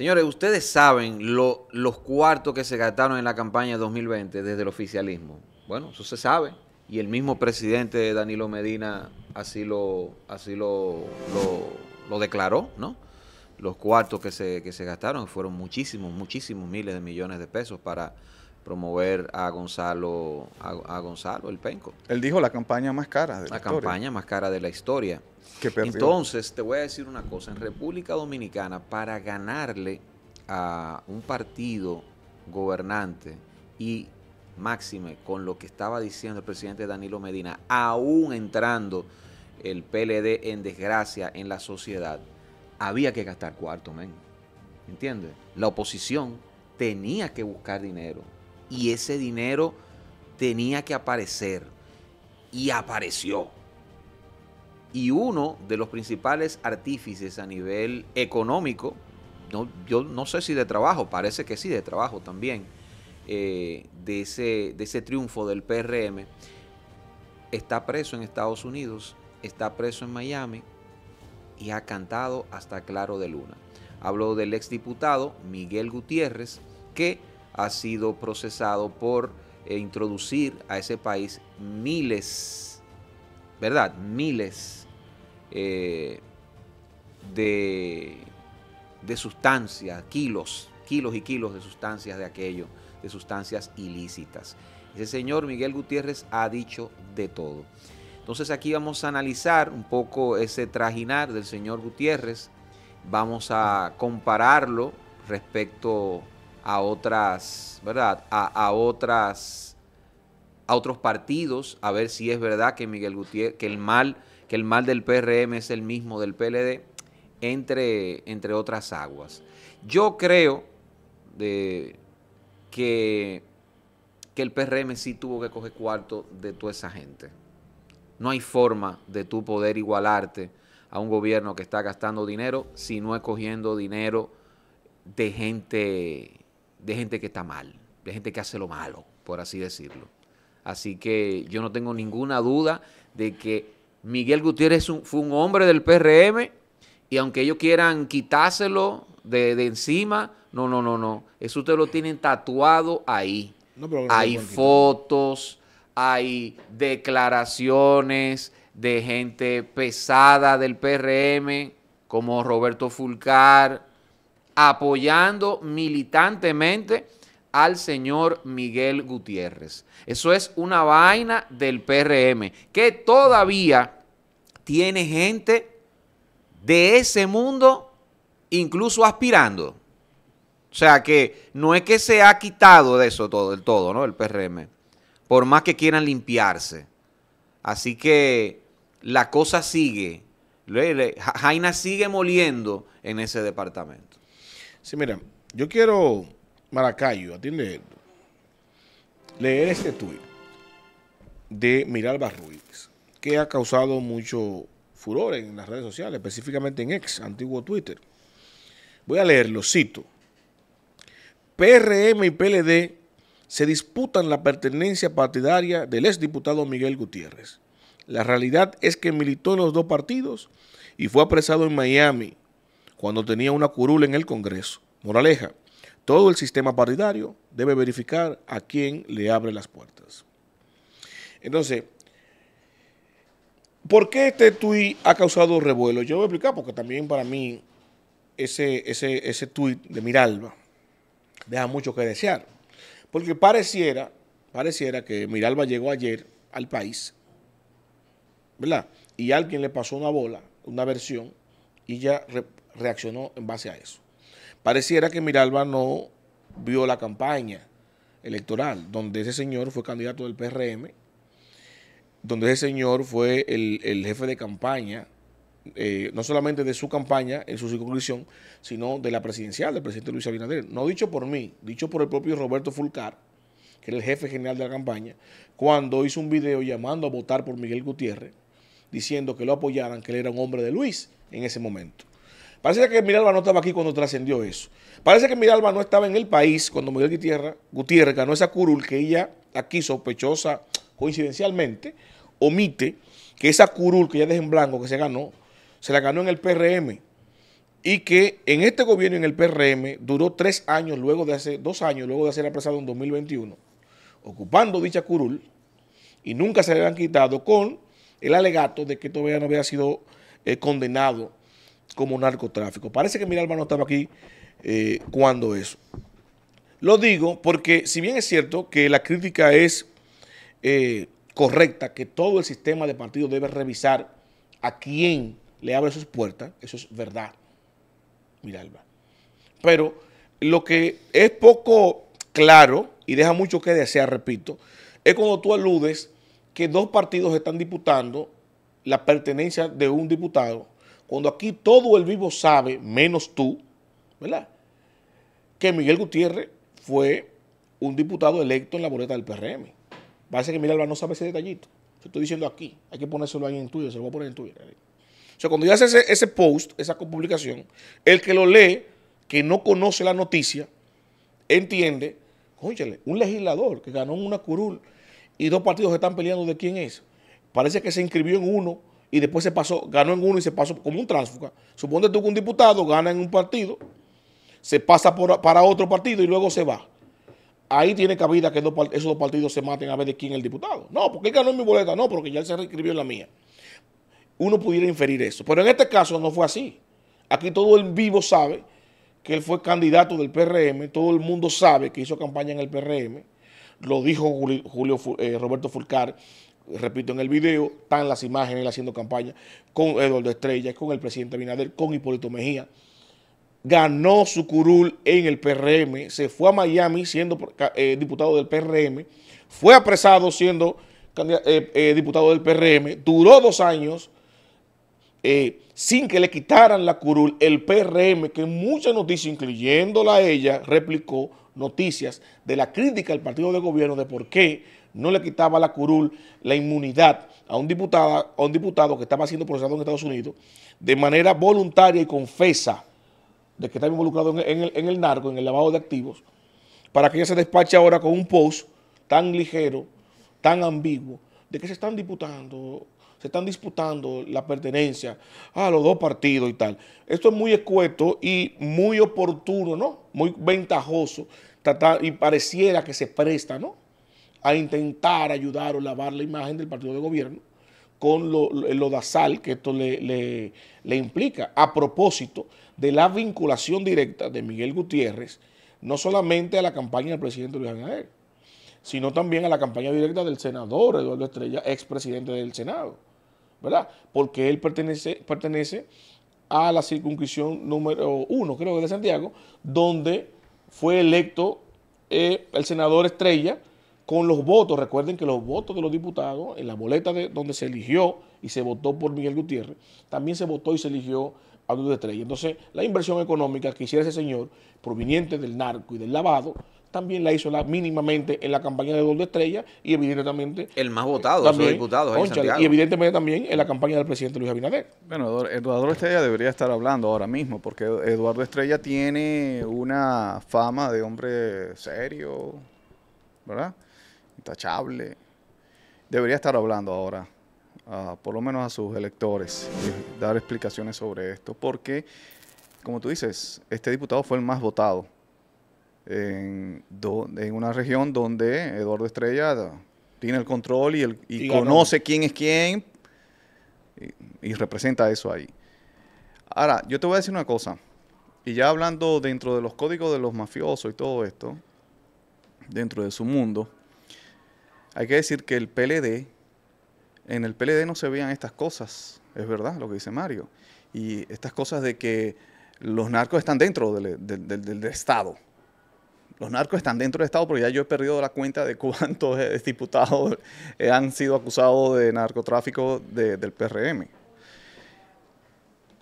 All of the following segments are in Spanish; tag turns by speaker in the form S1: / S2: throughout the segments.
S1: Señores, ustedes saben lo- los cuartos que se gastaron en la campaña de 2020 desde el oficialismo. Bueno, eso se sabe. Y el mismo presidente Danilo Medina así lo, así lo, lo, lo declaró, ¿no? Los cuartos que se, que se gastaron fueron muchísimos, muchísimos miles de millones de pesos para promover a Gonzalo, a, a Gonzalo el Penco.
S2: Él dijo la campaña más cara de la,
S1: La
S2: historia,
S1: campaña más cara de la historia.
S2: que.
S1: Entonces, te voy a decir una cosa. En República Dominicana, para ganarle a un partido gobernante y máxime con lo que estaba diciendo el presidente Danilo Medina, aún entrando el PLD en desgracia en la sociedad, había que gastar cuarto, men. ¿Entiendes? La oposición tenía que buscar dinero y ese dinero tenía que aparecer y apareció. Y uno de los principales artífices a nivel económico, no, yo no sé si de trabajo, parece que sí, de trabajo también, eh, de, ese, de ese triunfo del PRM, está preso en Estados Unidos, está preso en Miami y ha cantado hasta Claro de Luna. Hablo del exdiputado Miguel Gutiérrez, que ha sido procesado por eh, introducir a ese país miles, ¿verdad? Miles eh, de, de sustancias, kilos, kilos y kilos de sustancias de aquello, de sustancias ilícitas. Ese señor Miguel Gutiérrez ha dicho de todo. Entonces aquí vamos a analizar un poco ese trajinar del señor Gutiérrez. Vamos a compararlo respecto a otras, ¿verdad? A, a otras, a otros partidos, a ver si es verdad que Miguel Gutiérrez, que el mal, que el mal del PRM es el mismo del PLD, entre, entre otras aguas. Yo creo de, que, que el PRM sí tuvo que coger cuarto de toda esa gente. No hay forma de tú poder igualarte a un gobierno que está gastando dinero si no es cogiendo dinero de gente, de gente que está mal, de gente que hace lo malo, por así decirlo. Así que yo no tengo ninguna duda de que Miguel Gutiérrez fue un hombre del PRM y aunque ellos quieran quitárselo de, de encima, no, no, no, no. Eso ustedes lo tienen tatuado ahí.
S3: No,
S1: hay fotos, hay declaraciones de gente pesada del PRM, como Roberto Fulcar, apoyando militantemente al señor Miguel Gutiérrez. Eso es una vaina del PRM, que todavía tiene gente de ese mundo incluso aspirando. O sea que no es que se ha quitado de eso todo, del todo, ¿no? El PRM. Por más que quieran limpiarse. Así que la cosa sigue. Jaina sigue moliendo en ese departamento.
S3: Sí, mira, yo quiero, Maracayo, atiende esto. Leer este tuit de Miralba Ruiz, que ha causado mucho furor en las redes sociales, específicamente en ex, antiguo Twitter. Voy a leerlo, cito. PRM y PLD se disputan la pertenencia partidaria del exdiputado Miguel Gutiérrez. La realidad es que militó en los dos partidos y fue apresado en Miami cuando tenía una curula en el Congreso. Moraleja, todo el sistema partidario debe verificar a quién le abre las puertas. Entonces, ¿por qué este tuit ha causado revuelo? Yo voy a explicar porque también para mí ese, ese, ese tuit de Miralba deja mucho que desear. Porque pareciera, pareciera que Miralba llegó ayer al país, ¿verdad? Y alguien le pasó una bola, una versión, y ya reaccionó en base a eso. Pareciera que Miralba no vio la campaña electoral, donde ese señor fue candidato del PRM, donde ese señor fue el, el jefe de campaña, eh, no solamente de su campaña en su circunscripción, sino de la presidencial del presidente Luis Abinader. No dicho por mí, dicho por el propio Roberto Fulcar, que era el jefe general de la campaña, cuando hizo un video llamando a votar por Miguel Gutiérrez, diciendo que lo apoyaran, que él era un hombre de Luis en ese momento. Parece que Miralba no estaba aquí cuando trascendió eso. Parece que Miralba no estaba en el país cuando Miguel Gutiérrez, Gutiérrez ganó esa curul que ella aquí sospechosa, coincidencialmente, omite que esa curul que ella deja en blanco que se ganó, se la ganó en el PRM y que en este gobierno, en el PRM, duró tres años, luego de hace dos años, luego de ser apresado en 2021, ocupando dicha curul, y nunca se le habían quitado con el alegato de que todavía no había sido eh, condenado como narcotráfico. Parece que Miralba no estaba aquí eh, cuando eso. Lo digo porque si bien es cierto que la crítica es eh, correcta, que todo el sistema de partido debe revisar a quién le abre sus puertas, eso es verdad, Miralba. Pero lo que es poco claro y deja mucho que desear, repito, es cuando tú aludes que dos partidos están disputando la pertenencia de un diputado, cuando aquí todo el vivo sabe, menos tú, ¿verdad? Que Miguel Gutiérrez fue un diputado electo en la boleta del PRM. Parece que Miralba no sabe ese detallito. Yo estoy diciendo aquí, hay que ponérselo ahí en Twitter, se lo voy a poner en Twitter. O sea, cuando yo hace ese, post, esa publicación, el que lo lee, que no conoce la noticia, entiende, óyale, un legislador que ganó una curul y dos partidos están peleando de quién es. Parece que se inscribió en uno y después se pasó, ganó en uno y se pasó como un tránsfuga. Supone tú que un diputado gana en un partido, se pasa para otro partido y luego se va. Ahí tiene cabida que esos dos partidos se maten a ver de quién es el diputado. No, porque él ganó en mi boleta, no, porque ya él se reinscribió en la mía. Uno pudiera inferir eso. Pero en este caso no fue así. Aquí todo el vivo sabe que él fue candidato del PRM, todo el mundo sabe que hizo campaña en el PRM, lo dijo Julio, eh, Roberto Fulcar, repito, en el video, están las imágenes haciendo campaña con Eduardo Estrella, con el presidente Binader, con Hipólito Mejía. Ganó su curul en el PRM, se fue a Miami siendo eh, diputado del PRM, fue apresado siendo eh, diputado del PRM, duró dos años sin que le quitaran la curul. El PRM, que muchas noticias, incluyéndola a ella, replicó noticias de la crítica al partido de gobierno de por qué no le quitaba la curul la inmunidad a un diputado, a un diputado que estaba siendo procesado en Estados Unidos de manera voluntaria y confesa de que estaba involucrado en el, narco, en el lavado de activos, para que ella se despache ahora con un post tan ligero, tan ambiguo, de que se están diputando se están disputando la pertenencia a los dos partidos y tal. Esto es muy escueto y muy oportuno, ¿no? Muy ventajoso y pareciera que se presta, ¿no? A intentar ayudar o lavar la imagen del partido de gobierno con lo, lo dasal que esto le, le, implica. A propósito de la vinculación directa de Miguel Gutiérrez, no solamente a la campaña del presidente Luis Abinader, sino también a la campaña directa del senador Eduardo Estrella, expresidente del Senado. ¿verdad? Porque él pertenece, pertenece a la circunscripción número uno, creo que de Santiago, donde fue electo eh, el senador Estrella con los votos. Recuerden que los votos de los diputados, en la boleta de donde se eligió y se votó por Miguel Gutiérrez, también se votó y se eligió a Estrella. Entonces, la inversión económica que hiciera ese señor, proveniente del narco y del lavado, también la hizo la, mínimamente en la campaña de Eduardo Estrella y evidentemente...
S1: El más votado de esos diputados.
S3: y evidentemente también en la campaña del presidente Luis Abinader.
S2: Bueno, Eduardo Estrella debería estar hablando ahora mismo porque Eduardo Estrella tiene una fama de hombre serio, ¿verdad? Intachable. Debería estar hablando ahora, por lo menos a sus electores, y dar explicaciones sobre esto porque, como tú dices, este diputado fue el más votado en, en una región donde Eduardo Estrella tiene el control y, el, conoce quién es quién y, representa eso ahí. Ahora, yo te voy a decir una cosa, y ya hablando dentro de los códigos de los mafiosos y todo esto, dentro de su mundo, hay que decir que el PLD, en el PLD no se veían estas cosas, es verdad lo que dice Mario, y estas cosas de que los narcos están dentro del Estado los narcos están dentro del Estado, porque ya yo he perdido la cuenta de cuántos diputados han sido acusados de narcotráfico del PRM.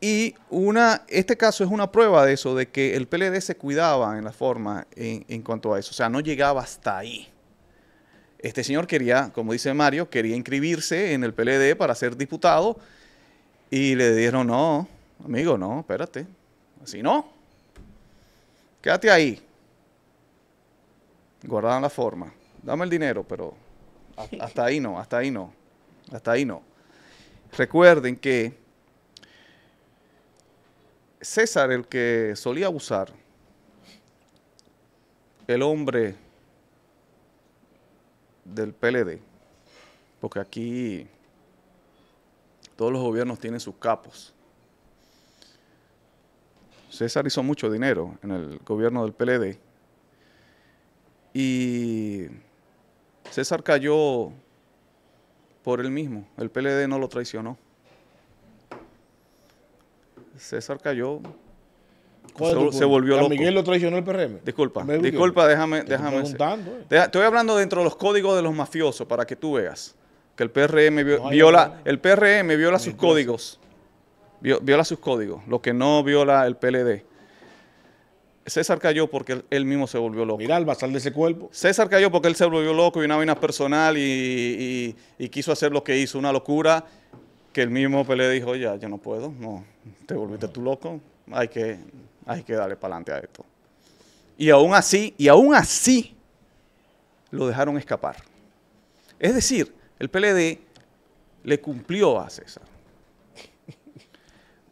S2: Y una, este caso es una prueba de eso, de que el PLD se cuidaba en la forma en, en cuanto a eso. O sea, no llegaba hasta ahí. Este señor quería, como dice Mario, quería inscribirse en el PLD para ser diputado y le dijeron, no, amigo, no, espérate, así no. Quédate ahí guardaban la forma. Dame el dinero, pero hasta ahí no, hasta ahí no, hasta ahí no. Recuerden que César, el que solía abusar, el hombre del PLD, porque aquí todos los gobiernos tienen sus capos. César hizo mucho dinero en el gobierno del PLD y César cayó por él mismo. El PLD no lo traicionó. César cayó.
S3: ¿Cuál es tu
S2: Se, se volvió
S3: ¿A
S2: loco.
S3: Miguel lo traicionó el PRM?
S2: Disculpa,
S3: Me
S2: disculpa, déjame,
S3: Te
S2: déjame.
S3: eh.
S2: Estoy hablando dentro de los códigos de los mafiosos para que tú veas que el PRM
S3: No
S2: viola, el PRM viola sus códigos, vio- viola sus códigos, lo que no viola el PLD. César cayó porque él, él mismo se volvió loco.
S3: Mira, al basal de ese cuerpo.
S2: César cayó porque él se volvió loco y una vaina personal y, y- y quiso hacer lo que hizo, una locura que el mismo PLD dijo, ya, yo no puedo, no, te volviste tú loco, hay que, hay que darle para adelante a esto. Y aún así, y aún así, lo dejaron escapar. Es decir, el PLD le cumplió a César.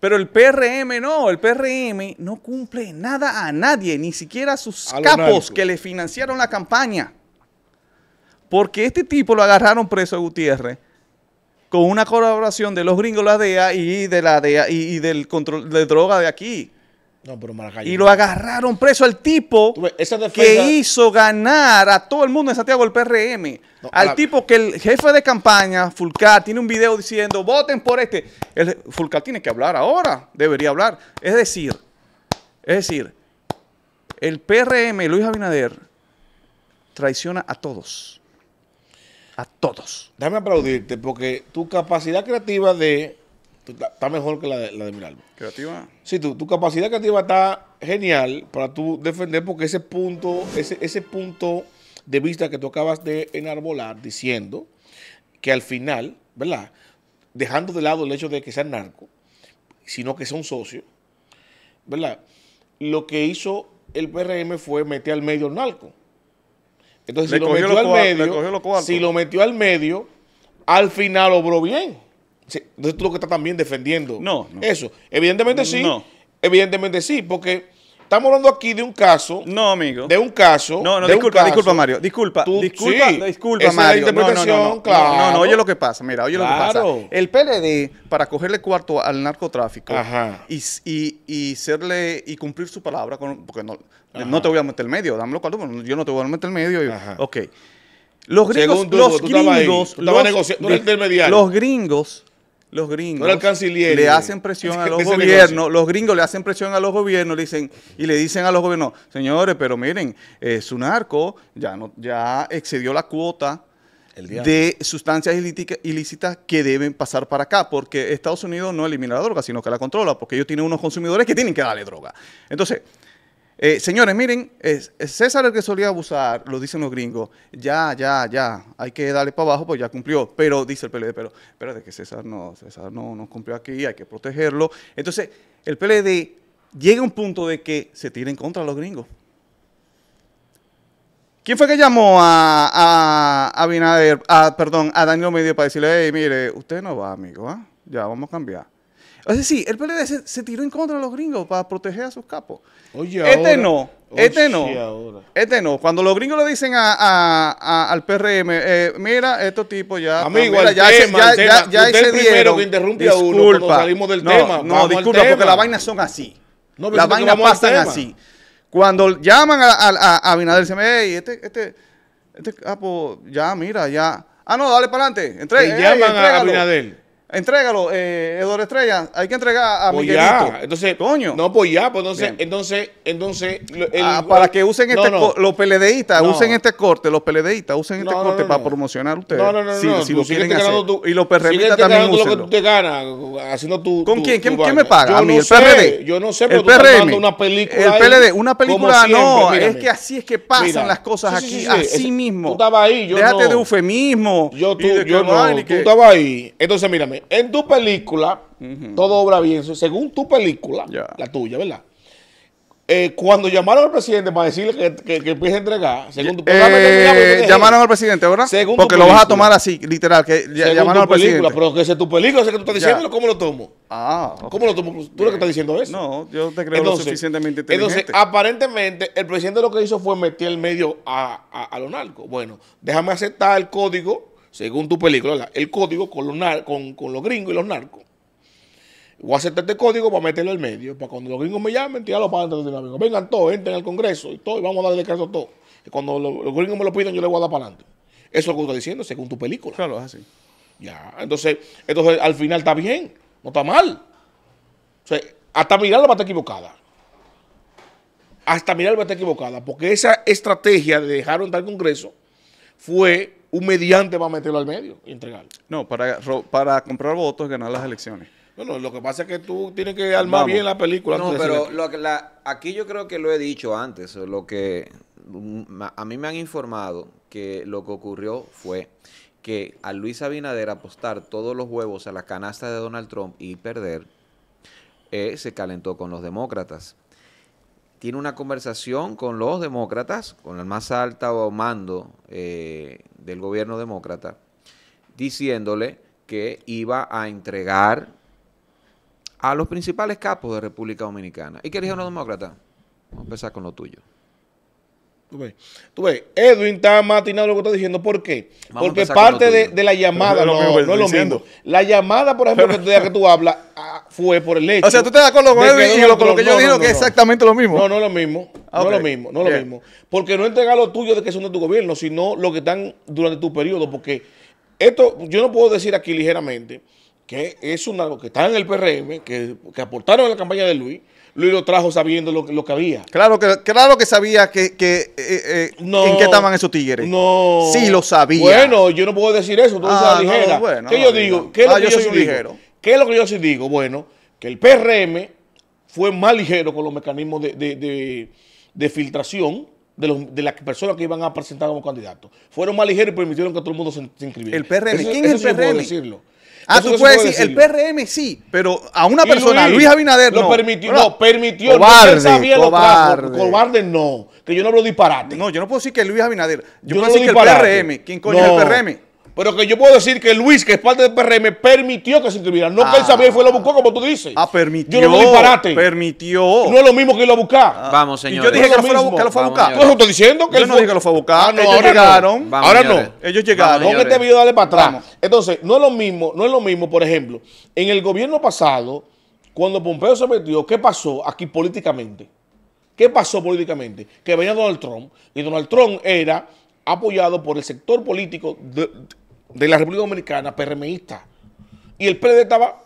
S2: Pero el PRM no, el PRM no cumple nada a nadie, ni siquiera a sus
S3: A
S2: capos que le financiaron la campaña. Porque este tipo lo agarraron preso a Gutiérrez con una colaboración de los gringos, la DEA y de la DEA y, y del control de droga de aquí.
S3: No, pero Maracay.
S2: Y lo agarraron preso al tipo
S3: ves, defensa-
S2: que hizo ganar a todo el mundo en Santiago el PRM.
S3: No,
S2: al
S3: la-
S2: tipo que el jefe de campaña, Fulcar, tiene un video diciendo, voten por este. El, Fulcar tiene que hablar ahora, debería hablar. Es decir, es decir, el PRM, Luis Abinader, traiciona a todos. A todos.
S3: Déjame aplaudirte porque tu capacidad creativa de... Está mejor que la de, la de Miralba.
S2: Creativa.
S3: Sí, tu, tu capacidad creativa está genial para tú defender porque ese punto, ese, ese punto de vista que tú acabas de enarbolar diciendo que al final, ¿verdad? Dejando de lado el hecho de que sea narco, sino que sea un socio, ¿verdad? Lo que hizo el PRM fue meter al medio al narco. Entonces,
S2: Le
S3: si lo metió al medio, si lo metió al medio, al final obró bien. Entonces tú lo que estás también defendiendo.
S2: No, no.
S3: Eso. Evidentemente sí.
S2: No.
S3: Evidentemente sí, porque estamos hablando aquí de un caso.
S2: No, amigo.
S3: De un caso.
S2: No, no,
S3: de un
S2: disculpa,
S3: caso.
S2: disculpa, Mario. Disculpa,
S3: Tú-
S2: disculpa,
S3: sí,
S2: disculpa,
S3: esa es la
S2: Mario. No, no,
S3: claro.
S2: no, no, oye lo que pasa, mira, oye lo que pasa. El PLD, para cogerle cuarto al narcotráfico
S3: Ajá.
S2: y, y, y serle y cumplir su palabra, con- porque no,
S3: Ajá.
S2: no te voy a meter el medio, dámelo cuarto, pero yo no te voy a meter el medio. y-
S3: Ajá.
S2: ok. Los gringos,
S3: tú,
S2: los
S3: tú
S2: gringos, los gringos, los gringos
S3: No canciller,
S2: le hacen presión a los gobiernos,
S3: negocio.
S2: los gringos le hacen presión a los gobiernos le dicen, y le dicen a los gobiernos, señores, pero miren, eh, su narco ya, no, ya excedió la cuota de sustancias ilícitas que deben pasar para acá, porque Estados Unidos no elimina la droga, sino que la controla, porque ellos tienen unos consumidores que tienen que darle droga. Entonces, eh, señores, miren, es, es César el que solía abusar, lo dicen los gringos, ya, ya, ya, hay que darle para abajo, pues ya cumplió, pero dice el PLD, pero espérate que César no, César no, cumplió aquí, hay que protegerlo. Entonces, el PLD llega a un punto de que se tira en contra los gringos. ¿Quién fue que llamó a, a, a perdón, a Daniel Medio para decirle, hey, mire, usted no va, amigo, ¿ah? ya vamos a cambiar? Es decir, el PLD se, se tiró en contra de los gringos para proteger a sus capos.
S3: Oye,
S2: este
S3: ahora-
S2: no, este no,
S3: ahora.
S2: este no. Cuando los gringos le dicen a, a- a- al PRM, eh, mira, estos tipos ya...
S3: Amigo,
S2: mira, ya, se-
S3: tema,
S2: ya,
S3: al
S2: ya-
S3: tema.
S2: ya
S3: Usted el primero que interrumpe a uno cuando salimos del
S2: no,
S3: tema.
S2: No,
S3: Vamos
S2: disculpa,
S3: tema.
S2: porque las vainas son así.
S3: No,
S2: las vainas pasan así. Cuando llaman a, a, a- Abinader, dicen, hey, este, este, este capo, ya, mira, ya. Ah, no, dale para adelante. Entrega,
S3: Te
S2: ey,
S3: llaman a. Abinader.
S2: Entrégalo, eh, Eduardo Estrella. Hay que entregar a
S3: Pues
S2: Miguelito.
S3: ya, entonces,
S2: Coño.
S3: no, pues ya, pues entonces,
S2: Bien.
S3: entonces, entonces, el-
S2: Ah, para que usen
S3: No,
S2: este
S3: no.
S2: los PLDistas,
S3: No.
S2: usen este corte, los PLDistas usen este corte para promocionar ustedes.
S3: No, no, no,
S2: si,
S3: no,
S2: si
S3: tú
S2: lo quieren hacer.
S3: tu-
S2: y los PRMistas también
S3: lo que tú te ganas, haciendo tu
S2: ¿Con
S3: tu-
S2: quién?
S3: tu
S2: ¿Quién, me paga?
S3: Yo
S2: a mí, el
S3: sé,
S2: PRD.
S3: Yo no sé,
S2: el
S3: pero tú estás
S2: PRM.
S3: armando una película
S2: El PLD, una película
S3: siempre,
S2: no, es que así es que pasan
S3: Mira,
S2: las cosas aquí,
S3: sí,
S2: así mismo.
S3: tú estabas ahí, yo
S2: Déjate de eufemismo.
S3: Yo, tú, yo no, tú estabas ahí. Entonces, mírame, en tu película, todo obra bien. Según tu película, la tuya, ¿verdad? eh, cuando llamaron al presidente para decirle que, que, que empiece a entregar, según tu
S2: Eh, llamaron al presidente, ¿verdad?
S3: Según
S2: Porque lo vas a tomar así, literal, que
S3: Según
S2: llamaron
S3: tu
S2: al presidente.
S3: pero que esa es tu película, esa que tú estás diciendo, ¿cómo lo tomo?
S2: Ah.
S3: ¿Cómo lo tomo? Tú lo que estás diciendo eso.
S2: No, yo te creo lo suficientemente inteligente.
S3: Entonces, aparentemente, el presidente lo que hizo fue meter el medio a, a, a los narcos. Bueno, déjame aceptar el código, según tu película, el código con los, nar- con, con los gringos y los narcos. Voy a aceptar este código para meterlo al medio, para cuando los gringos me llamen, tirarlo para adentro de vez. Vengan todos, entren al Congreso y todo, y vamos a darle descanso a todo. Cuando lo- los gringos me lo pidan, yo le voy a dar para adelante. Eso es lo que tú estás diciendo, según tu película.
S2: Claro, es así.
S3: Ya, entonces, entonces al final está bien, no está mal. O sea, hasta mirarlo va a estar equivocada. Hasta mirarlo va a estar equivocada, porque esa estrategia de dejarlo entrar al Congreso fue un mediante para meterlo al medio y entregarlo.
S2: No, para, para comprar votos y ganar las elecciones.
S3: Bueno, lo que pasa es que tú tienes que armar
S2: Vamos.
S3: bien la película.
S1: No, pero lo que la- aquí yo creo que lo he dicho antes. Lo que a mí me han informado que lo que ocurrió fue que a Luis Abinader apostar todos los huevos a la canasta de Donald Trump y perder, eh, se calentó con los demócratas. Tiene una conversación con los demócratas, con el más alto mando eh, del gobierno demócrata, diciéndole que iba a entregar a los principales capos de República Dominicana. ¿Y qué dijeron los demócratas? Vamos a empezar con lo tuyo.
S3: Tú ves, tú ves, Edwin está más atinado lo que está diciendo. ¿Por qué?
S1: Vamos
S3: Porque parte de, la llamada, no, es lo mismo. La llamada, por ejemplo, que, tú- de la que tú hablas, fue por el hecho.
S2: O sea, ¿tú de acuerdo con
S3: de
S2: Edwin y lo- con lo que yo
S3: no, no,
S2: que es
S3: no.
S2: exactamente lo mismo?
S3: No, no es lo mismo.
S2: Ah,
S3: No lo mismo, no es lo
S2: Bien.
S3: mismo. Porque no entregar lo tuyo de que son de tu gobierno, sino lo que están durante tu periodo. Porque esto, yo no puedo decir aquí ligeramente que es un algo que está en el PRM, que, que aportaron a la campaña de Luis. Luis lo trajo sabiendo lo, que- lo que había.
S2: Claro que, claro que sabía que, que, eh, eh,
S3: No,
S2: en qué estaban esos tigres.
S3: No.
S2: Sí, lo sabía.
S3: Bueno, yo no puedo decir eso, tú
S2: Ah, no,
S3: ligera.
S2: bueno,
S3: ¿Qué
S2: no
S3: yo digo? ¿Qué es lo
S2: Ah,
S3: que
S2: yo
S3: yo,
S2: soy ligero.
S3: ¿Qué es lo que yo sí digo? Bueno, que el PRM fue más ligero con los mecanismos de, de- de- de filtración de, los, de las personas que iban a presentar como candidatos. Fueron más ligeros y permitieron que todo el mundo se, se inscribiera.
S2: El PRM.
S3: Eso-
S2: ¿Quién es el
S3: sí yo
S2: PRM?
S3: decirlo.
S2: Ah,
S3: Eso
S2: tú puedes decir, el. PRM sí, pero a una persona, Luis, Abinader,
S3: lo
S2: no.
S3: permitió, no, permitió.
S2: Cobarde,
S3: sabía lo
S2: cobarde.
S3: trajo. Cobarde no, que yo no hablo disparate.
S2: No, yo no puedo decir que Luis Abinader. Yo, puedo
S3: no
S2: decir que
S3: lo
S2: el. PRM. ¿Quién coño
S3: No,
S2: es el PRM?
S3: Pero que yo puedo decir que Luis, que es parte del PRM, permitió que se inscribiera. No que él
S2: Ah.
S3: sabía y fue y lo buscó, como tú dices.
S2: Ah, permitió.
S3: Yo no lo disparate.
S2: Permitió.
S3: No es lo mismo que irlo a buscar.
S1: Vamos,
S2: Y
S1: señores.
S2: yo dije
S3: No
S2: que lo,
S3: lo
S2: buscar, lo fue a buscar.
S3: Tú estás diciendo que
S2: Yo
S3: él
S2: no
S3: fue-
S2: dije que lo fue a buscar.
S3: Ah, no,
S2: Ellos
S3: ahora
S2: llegaron.
S3: No.
S1: Vamos,
S3: ahora
S1: señores.
S3: no.
S2: Ellos llegaron.
S1: Vamos,
S3: Con este video dale para atrás.
S2: Vamos.
S3: Entonces, no es lo mismo, no es lo mismo, por ejemplo, en el gobierno pasado, cuando Pompeo se metió, ¿qué pasó aquí políticamente? ¿Qué pasó políticamente? Que venía Donald Trump y Donald Trump era apoyado por el sector político de, de la República Dominicana, PRMista. Y el PLD estaba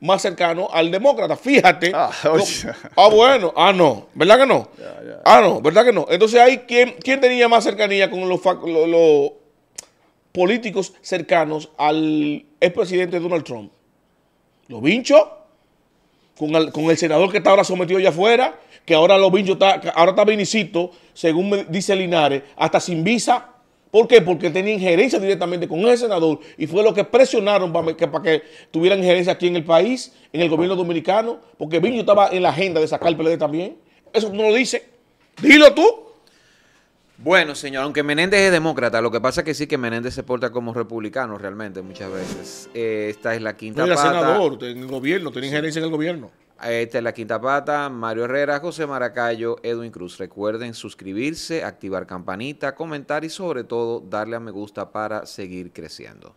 S3: más cercano al demócrata. Fíjate.
S2: Ah,
S3: No- ah, bueno. Ah, no. ¿Verdad que no? Ah, no. ¿Verdad que no? Entonces, hay quién, quién tenía más cercanía con los, políticos cercanos al expresidente Donald Trump. Los vinchos, con el, con el senador que está ahora sometido allá afuera, que ahora los vinchos está, ahora está Vinicito, según me dice Linares, hasta sin visa. ¿Por qué? Porque tenía injerencia directamente con ese senador y fue lo que presionaron para que, para que tuvieran injerencia aquí en el país, en el gobierno dominicano, porque Vincho estaba en la agenda de sacar el PLD también. Eso no lo dice. Dilo tú.
S1: Bueno, señor, aunque Menéndez es demócrata, lo que pasa es que sí que Menéndez se porta como republicano realmente muchas veces. Eh, esta es la quinta
S3: No era
S1: pata.
S3: senador en el gobierno, tenía injerencia en el gobierno.
S1: Esta es la quinta pata. Mario Herrera, José Maracayo, Edwin Cruz. Recuerden suscribirse, activar campanita, comentar y sobre todo darle a me gusta para seguir creciendo.